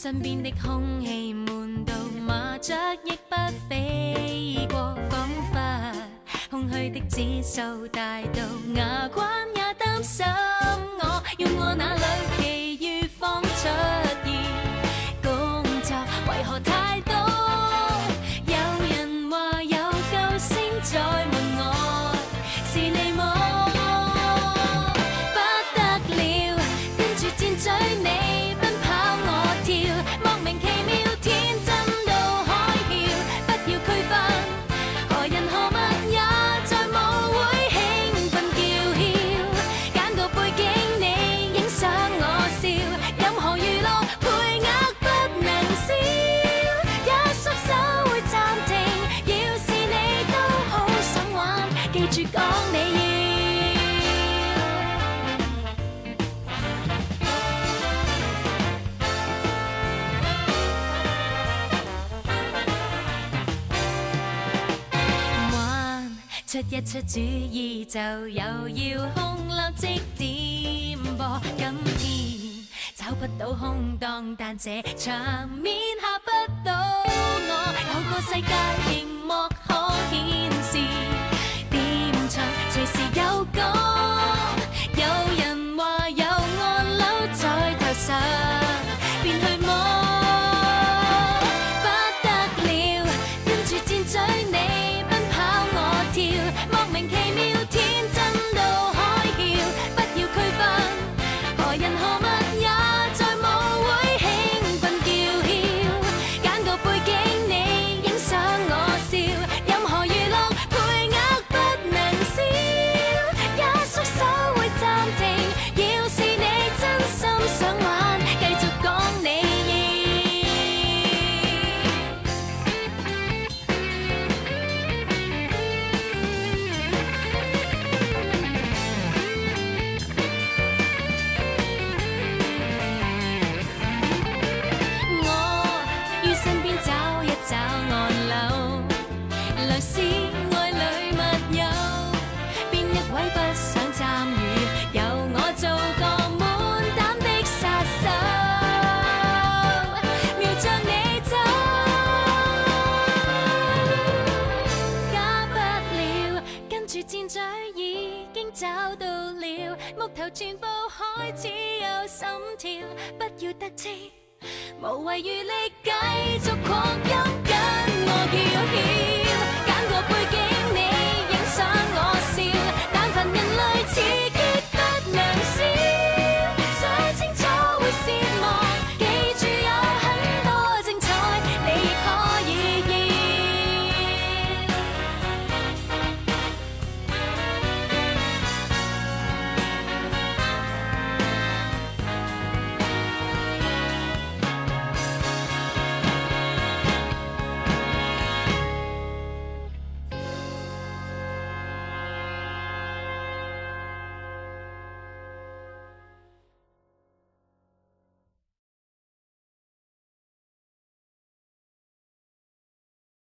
身边的空气闷到麻雀亦不飞过，仿佛空虚的指数大到牙关也担心我，用我那里奇遇放出。记住讲你要出一出主意，就又要控楼即点播。今天找不到空档，但这场面吓不到我。有个世界。木头全部开始有心跳，不要得知，无谓余力继续狂音，跟我叫嚣。